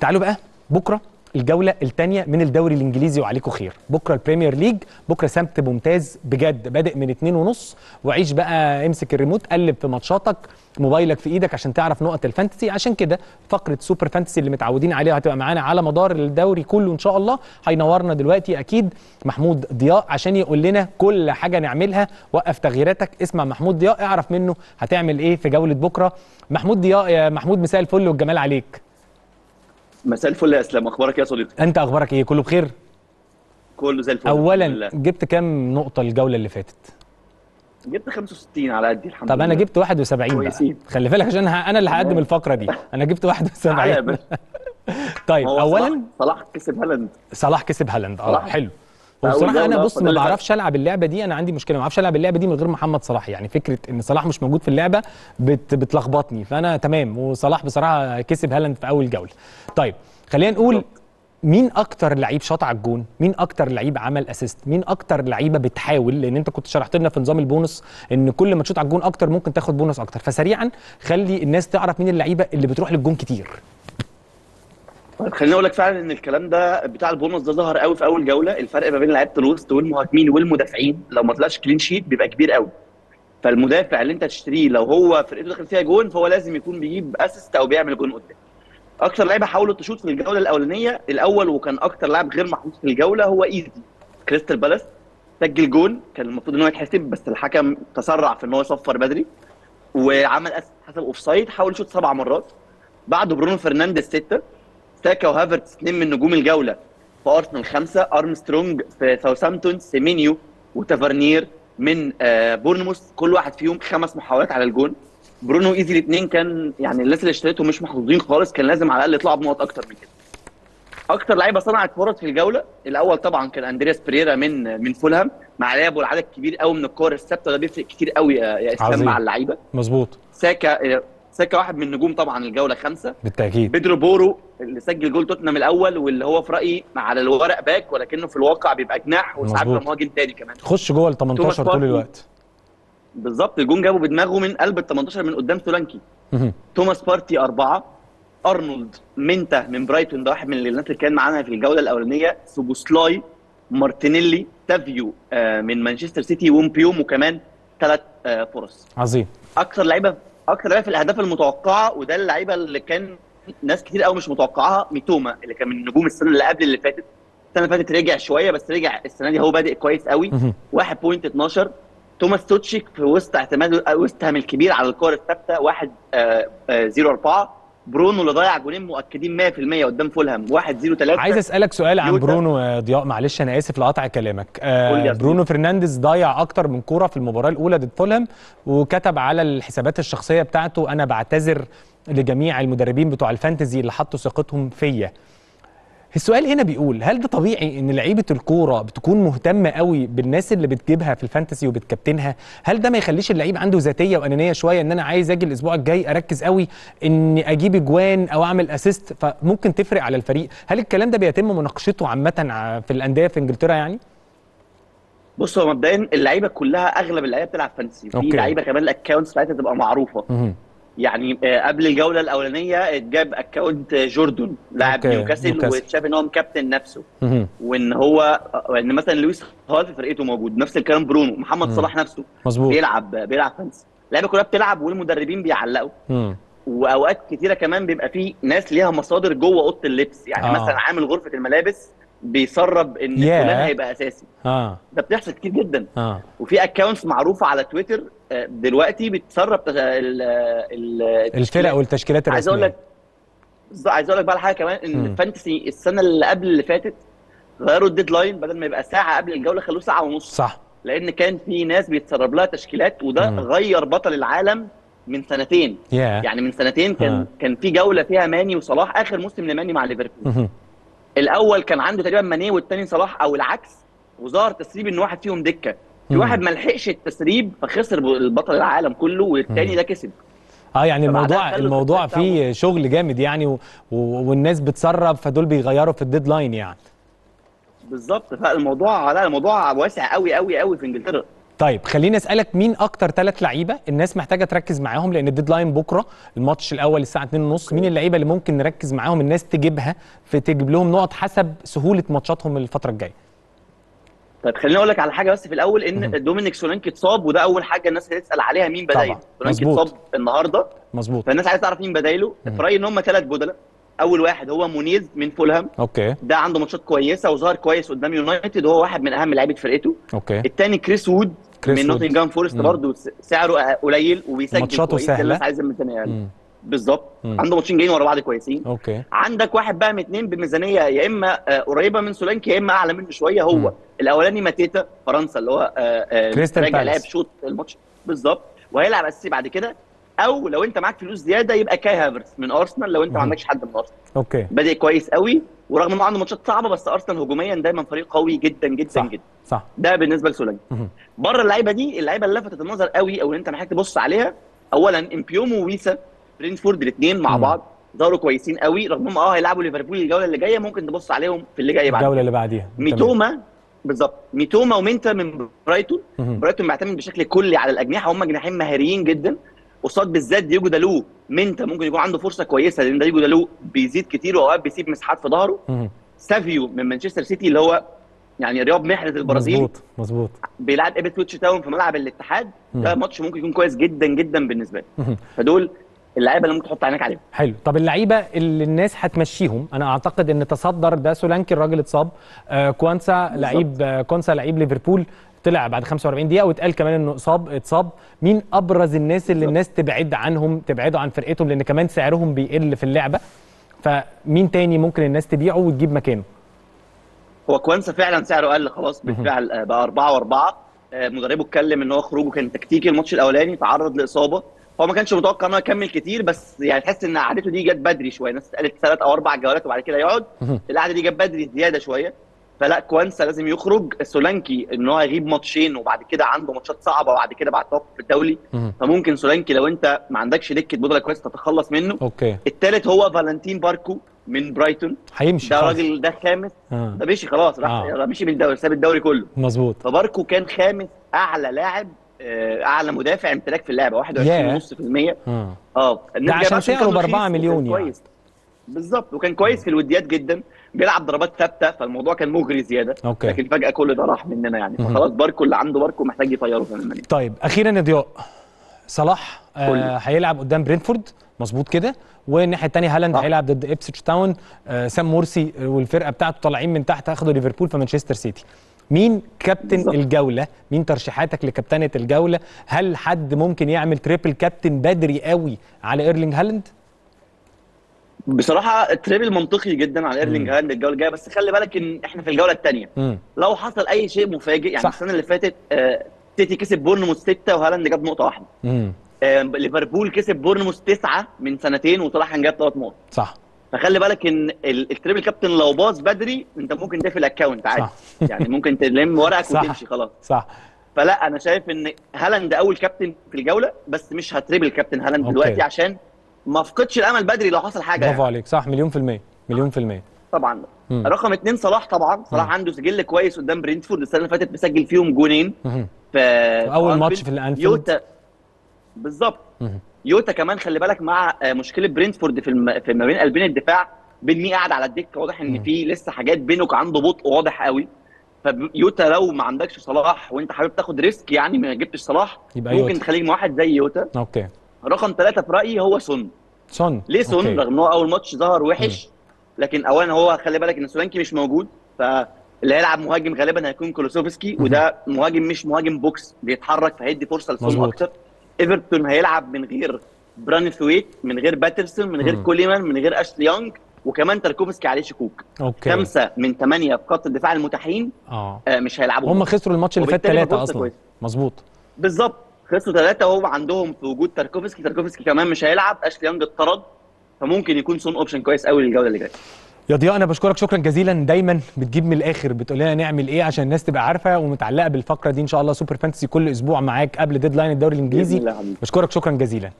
تعالوا بقى بكرة الجولة الثانية من الدوري الإنجليزي وعليكم خير. بكرة ال Premier League بكرة سبت ممتاز بجد بادئ من اتنين ونص. وعيش بقى امسك الريموت قلب في ماتشاتك موبايلك في إيدك عشان تعرف نقط ال fantasy. عشان كده فقرة super fantasy اللي متعودين عليها هتبقى معانا على مدار الدوري كله إن شاء الله. هينورنا دلوقتي أكيد محمود ضياء عشان يقول لنا كل حاجة نعملها. وقف تغييراتك اسمع محمود ضياء اعرف منه هتعمل إيه في جولة بكرة. محمود ضياء يا محمود مساء الفل والجمال عليك. مساء الفل يا اسلام. أخبارك إيه يا صديقي؟ أنت أخبارك إيه؟ كله بخير؟ كله زي الفل اولا. جبت كام نقطة الجولة اللي فاتت؟ جبت 65 على قدي الحمد طب لله. أنا جبت 71 بقى. كويسين. خلي بالك عشان أنا اللي هقدم. الفقرة دي. أنا جبت تعالى يا 71 باشا. طيب اولا؟ صلاح, كسب هالاند. صلاح كسب هالاند. آه. حلو. وبصراحة أنا بص ما بعرفش ألعب اللعبة دي أنا عندي مشكلة ما بعرفش ألعب اللعبة دي من غير محمد صلاح يعني فكرة إن صلاح مش موجود في اللعبة بت بتلخبطني فأنا تمام. وصلاح بصراحة كسب هالاند في أول جولة. طيب خلينا نقول مين أكتر لعيب شاط على الجون؟ مين أكتر لعيب عمل assist مين أكتر لعيبة بتحاول؟ لأن أنت كنت شرحت لنا في نظام البونص إن كل ما تشوط على الجون أكتر ممكن تاخد بونص أكتر. فسريعا خلي الناس تعرف مين اللعيبة اللي بتروح للجون كتير. طيب. خليني أقول لك فعلا إن الكلام ده بتاع البونص ده ظهر قوي في أول جولة. الفرق ما بين لعيبة الوسط والمهاجمين والمدافعين. لو ما طلعش clean sheet بيبقى كبير قوي. فالمدافع اللي أنت تشتريه لو هو فرقته داخل فيها جون فهو لازم يكون بيجيب assist أو بيعمل جون قدام. أكتر لعيبة حاولوا تشوط في الجولة الأولانية الأول وكان أكتر لاعب غير محطوط في الجولة هو إيزي. كريستال بالاس سجل جون كان المفروض إن هو يتحسب بس الحكم تسرع في إن هو يصفر بدري. وعمل assist حسب offside حاول يشوط سبع مرات. بعده برونو فرنانديز ستة. ساكا وهافرتس اثنين من نجوم الجولة في أرسنال خمسة أرمسترونج في ساوثامبتون سيمينيو وتافرنير من آه، بورنموث. كل واحد فيهم خمس محاولات على الجون. برونو إيزي الاثنين كان يعني الناس اللي اشتريتهم مش محظوظين خالص كان لازم على الأقل يطلعوا بنقط أكتر من كده. أكتر لعيبة صنعت فرص في الجولة الأول طبعا كان أندرياس بريرا من من فولهام مع لعبه العدد كبير قوي من الكور الثابتة ده بيفرق كتير قوي يا يا إسلام. مع اللعيبة. مظبوط. ساكا ساكا واحد من نجوم طبعا الجولة خمسة. بالتأكيد. بيدرو بورو اللي سجل جول توتنهام الأول واللي هو في رأيي على الورق back ولكنه في الواقع بيبقى جناح وساعات. بيبقى مهاجم تاني كمان خش جوه ال 18 طول. الوقت بالظبط الجون جابه بدماغه من قلب ال 18 من قدام سولانكي. توماس بارتي أربعة أرنولد مينتيه من برايتون ده واحد من الناس اللي كان معانا في الجولة الأولانية سوبوسلاي مارتينيلي سافينيو آه، من مانشستر سيتي ومبويمو وكمان ثلاث فرص عظيم أكثر لعيبة أكثر لعيبة في الأهداف المتوقعة وده اللعيبة اللي كان ناس كتير قوي مش متوقعاها. ميتوما اللي كان من نجوم السنة اللي قبل اللي فاتت. السنة اللي فاتت رجع شوية بس رجع السنة دي هو بادئ كويس قوي. مهم. 1.12 توماس توتشيك في وسط اعتماد وست هام الكبير على الكور الثابتة. 1 0 4 برونو اللي ضيع جونين مؤكدين 100% قدام فولهام. 1 0 3 عايز أسألك سؤال عن. برونو يا ضياء معلش أنا آسف لقطع كلامك. آه برونو فرنانديز ضيع أكتر من كورة في المباراة الأولى ضد فولهام وكتب على الحسابات الشخصية بتاعته أنا بعتذر لجميع المدربين بتوع ال fantasy اللي حطوا ثقتهم فيا. السؤال هنا بيقول هل ده طبيعي إن لعيبة الكورة بتكون مهتمة قوي بالناس اللي بتجيبها في ال fantasy وبتكابتنها؟ هل ده ما يخليش اللعيب عنده ذاتية وأنانية شوية إن أنا عايز أجي الأسبوع الجاي أركز قوي إني أجيب إجوان أو أعمل assist فممكن تفرق على الفريق. هل الكلام ده بيتم مناقشته عامة في الأندية في إنجلترا يعني؟ بص هو مبدئيا اللعيبة كلها أغلب اللعيبة بتلعب fantasy. في. لعيبة كمان ال accounts بتاعتها تبقى معروفة. يعني آه، قبل الجولة الأولانية اتجاب account جوردون لاعب نيوكاسل. واتشاف إن هو مكابتن نفسه. وإن هو ان مثلا لويس هال في فرقته موجود نفس الكلام برونو محمد. صلاح نفسه مظبوط بيلعب بيلعب fantasy اللعيبة كلها بتلعب والمدربين بيعلقوا مم. وأوقات كتيرة كمان بيبقى في ناس ليها مصادر جوه أوضة اللبس يعني آه. آه. مثلا عامل غرفة الملابس بيسرب إن ياه. فلان هيبقى أساسي. آه. ده بتحصل كتير جدا. آه. وفي accounts معروفة على تويتر آه، دلوقتي بتسرب تش- ال- ال- الفرق والتشكيلات عايز أقول الرسمية. لك عايز أقول لك بقى على حاجة كمان إن. ال fantasy السنة اللي قبل اللي فاتت غيروا ال deadline بدل ما يبقى ساعة قبل الجولة خلوه ساعة ونص. صح. لأن كان في ناس بيتسرب لها تشكيلات وده مم. غير بطل العالم من سنتين. يا يعني من سنتين كان آه. كان في جولة فيها ماني وصلاح آخر موسم لماني مع ليفربول. الأول كان عنده تقريبا ماني والتاني صلاح أو العكس وظهر تسريب إن واحد فيهم دكة. في. واحد ما لحقش التسريب فخسر البطل العالم كله والتاني مم. ده كسب. آه يعني الموضوع الموضوع فيه شغل جامد يعني و... و... والناس بتسرب فدول بيغيروا في ال deadline يعني. بالظبط. فالموضوع لا الموضوع واسع قوي قوي قوي في إنجلترا. طيب خليني أسألك مين أكتر ثلاث لعيبة الناس محتاجة تركز معاهم؟ لأن ال deadline بكرة الماتش الأول الساعة 2:30 مين اللعيبة اللي ممكن نركز معاهم الناس تجيبها في تجيب لهم نقط حسب سهولة ماتشاتهم الفترة الجاية؟ طيب خليني أقول لك على حاجة بس في الأول إن دومينيك سولانكي اتصاب وده أول حاجة الناس هتسال عليها مين بدايله. سولانكي. اتصاب النهارده. مظبوط. فالناس عايزة تعرف مين بدايله. في رايي إن هم ثلاث بدلاء. أول واحد هو مونيز من فولهام. okay. ده عنده ماتشات كويسة وظهر كويس قدام يونايتد وهو واحد من أهم لعيبه فرقته. okay. الثاني كريس وود من. نوتنجهام فورست. برضه سعره قليل وبيسجل ماتشاته سهلة. الناس عايزة ميزانيه أقل مم. بالظبط. عنده ماتشين جايين ورا بعض كويسين okay عندك واحد بقى من اثنين بميزانية يا إما آه، قريبة من سولانكي يا إما أعلى منه شوية هو مم. الأولاني ماتيتا فرنسا اللي هو آه، آه، كريستال راجع. لعب شوط الماتش بالظبط وهيلعب أساسي بعد كده أو لو أنت معاك فلوس زيادة يبقى كاي هافرتس من أرسنال لو أنت ما. عندكش حد من أرسنال okay بادئ كويس قوي ورغم إنه عنده ماتشات صعبة بس أرسنال هجوميا دايما فريق قوي جدا جدا صح جدا صح ده بالنسبة لسولانكي مهم. بره اللعيبة دي اللعيبة اللي لفتت النظر قوي أو اللي أنت محتاج تبص عليها اولا إمبويمو وويسا برينفورد الاثنين مع مم. بعض ظهروا كويسين قوي رغم إنهم آه هيلعبوا ليفربول الجولة اللي جاية ممكن تبص عليهم في اللي جاي بعد الجولة. اللي بعديها. ميتوما بالظبط ميتوما ومنتا من برايتون. برايتون بيعتمد بشكل كلي على الأجنحة هم جناحين مهاريين جدا قصاد بالذات دييجو دالو. منتا ممكن يكون عنده فرصة كويسة لأن دييجو دالو بيزيد كتير وأوقات بيسيب مساحات في ظهره. سافيو من مانشستر سيتي اللي هو يعني رياض محرز البرازيلي. مظبوط مظبوط. بيلعب ايبسويتش تاون في ملعب الاتحاد. ده. ماتش ممكن يكون كويس جدا جدا بالنسبة لي. فدول اللعيبة اللي ممكن تحط عينك عليهم. حلو. طب اللعيبة اللي الناس هتمشيهم أنا أعتقد إن تصدر ده سولانكي الراجل اتصاب. آه كوانسا. لعيب آه كوانسا لعيب ليفربول. طلع بعد 45 دقيقة واتقال كمان إنه اصاب اتصاب. مين أبرز الناس اللي. الناس تبعد عنهم تبعدوا عن فرقتهم؟ لأن كمان سعرهم بيقل في اللعبة. فمين تاني ممكن الناس تبيعه وتجيب مكانه؟ هو كوانسا فعلا سعره قل خلاص بالفعل آه، بقى 4 و4 مدربه اتكلم إن هو خروجه كان تكتيكي الماتش الأولاني تعرض لإصابة. هو ما كانش متوقع إن هو يكمل كتير بس يعني تحس إن قعدته دي جت بدري شوية. الناس قالت ثلاث أو أربع جولات وبعد كده يقعد. القعدة دي جت بدري زيادة شوية. فلا كوانسا لازم يخرج. سولانكي إن هو هيغيب ماتشين وبعد كده عنده ماتشات صعبة وبعد كده بعد توقف الدولي مهم. فممكن سولانكي لو انت ما عندكش دكة بدله كويس تتخلص منه. أوكي. الثالث هو فالنتين باركو من برايتون. هيمشي ده. راجل ده خامس. آه. ده مشي خلاص راح آه. مشي من الدوري ساب الدوري كله. مظبوط. فباركو كان خامس أعلى لاعب آه، أعلى مدافع امتلاك في اللعبة 21.5% آه. آه ده عشان سعره ب 4 رخيص مليون يعني. كويس. بالظبط وكان كويس في الوديات جدا. بيلعب ضربات ثابتة فالموضوع كان مغري زيادة أوكي. لكن فجأة كل ده راح مننا يعني. فخلاص باركو اللي عنده باركو محتاج يطيره كمان يعني. طيب أخيرا يا ضياء صلاح آه. هيلعب قدام برينتفورد مظبوط كده والناحية الثانية هالاند. هيلعب ضد ابسويتش تاون آه سام مرسي والفرقة بتاعته طالعين من تحت أخدوا ليفربول في مانشستر سيتي مين كابتن بالظبط. الجولة مين ترشيحاتك لكابتنة الجولة هل حد ممكن يعمل triple captain بدري قوي على إيرلينج هالاند بصراحة triple منطقي جدا على إيرلينج مم. هالاند الجولة الجاية بس خلي بالك إن إحنا في الجولة الثانية لو حصل أي شيء مفاجئ يعني صح. السنة اللي فاتت آه، سيتي كسب بورنموث ستة وهالاند جاب نقطة واحدة آه، ليفربول كسب بورنموث تسعة من سنتين وصلاح كان جاب ثلاث نقط صح فخلي بالك إن ال- ال triple captain لو باظ بدري أنت ممكن تقفل ال account عادي. يعني ممكن تلم ورقك. وتمشي خلاص صح فلا أنا شايف إن هالاند أول كابتن في الجولة بس مش ه triple captain هالاند. دلوقتي عشان ما افقدش الامل بدري لو حصل حاجة برافو يعني. عليك صح مليون في المية مليون في المية طبعا مم. رقم اثنين صلاح طبعا صلاح مم. عنده سجل كويس قدام برينتفورد السنة اللي فاتت مسجل فيهم جونين. في أول ماتش. في الأنفيلد يوتا بالظبط. يوتا كمان خلي بالك مع مشكلة برينتفورد في الم... في ما بين قلبين الدفاع بين مي قاعد على الدكة واضح إن. في لسه حاجات بينوك عنده بطء واضح قوي فيوتا لو ما عندكش صلاح وأنت حابب تاخد risk يعني ما جبتش صلاح يبقى ممكن يوتا تخليك مع واحد زي يوتا أوكي رقم ثلاثة في رأيي هو سون. سون. ليه سون؟ أوكي. رغم إن هو أول ماتش ظهر وحش لكن اولا هو خلي بالك إن سولانكي مش موجود فاللي هيلعب مهاجم غالبا هيكون كولوسيفسكي وده مهاجم مش مهاجم box بيتحرك فهيدي فرصة لسون. أكتر. إيفرتون هيلعب من غير برانثويت من غير باترسون من غير. كوليمان من غير أشلي يونج وكمان تركوفسكي عليه شكوك. أوكي. خمسة من ثمانية في خط الدفاع المتاحين آه. آه، مش هيلعبوا هم خسروا الماتش اللي فات فرصة أصلا. مظبوط. بالظبط. خسروا ثلاثة وهو عندهم في وجود تركوفسكي. تركوفسكي كمان مش هيلعب. اشلي يونج اتطرد. فممكن يكون سون option كويس قوي للجولة اللي جاية. يا ضياء أنا بشكرك. شكرا جزيلا. دايما بتجيب من الآخر. بتقول لنا نعمل إيه عشان الناس تبقى عارفة ومتعلقة بالفقرة دي. إن شاء الله سوبر فانتسي كل أسبوع معاك قبل deadline الدوري الإنجليزي. بشكرك. شكرا جزيلا.